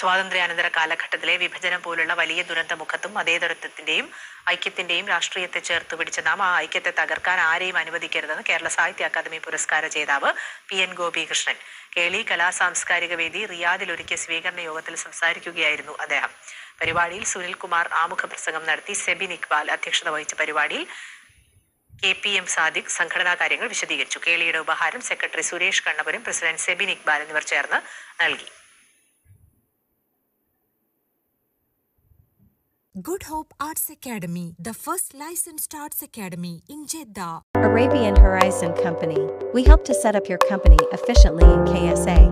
സ്വാതന്ത്ര്യാനന്തര കാലഘട്ടത്തിലെ വിഭജനം പോലുള്ള വലിയ ദുരന്ത മുഖത്തും മതേതരത്വത്തിന്റെയും ഐക്യത്തിന്റെയും രാഷ്ട്രീയത്തെ ചേർത്ത് പിടിച്ച നാം ആ ഐക്യത്തെ തകർക്കാൻ ആരെയും അനുവദിക്കരുതെന്ന് കേരള സാഹിത്യ അക്കാദമി പുരസ്കാര ജേതാവ് പി എൻ ഗോപികൃഷ്ണൻ. കേളി കലാ സാംസ്കാരിക വേദി റിയാദിൽ ഒരുക്കിയ സ്വീകരണ യോഗത്തിൽ സംസാരിക്കുകയായിരുന്നു അദ്ദേഹം. പരിപാടിയിൽ സുനിൽകുമാർ ആമുഖ പ്രസംഗം നടത്തി സെബിൻ ഇക്ബാൽ അധ്യക്ഷത വഹിച്ച പരിപാടിയിൽ കെ പി എം സാദിഖ് സംഘടനാ കാര്യങ്ങൾ വിശദീകരിച്ചു. കേളിയുടെ ഉപഹാരം സെക്രട്ടറി സുരേഷ് കണ്ണപുരം പ്രസിഡന്റ് സെബിൻ ഇക്ബാൽ എന്നിവർ ചേർന്ന് നൽകി. Good Hope Arts Academy, the first licensed arts academy in Jeddah. Arabian Horizon Company. We help to set up your company efficiently in KSA.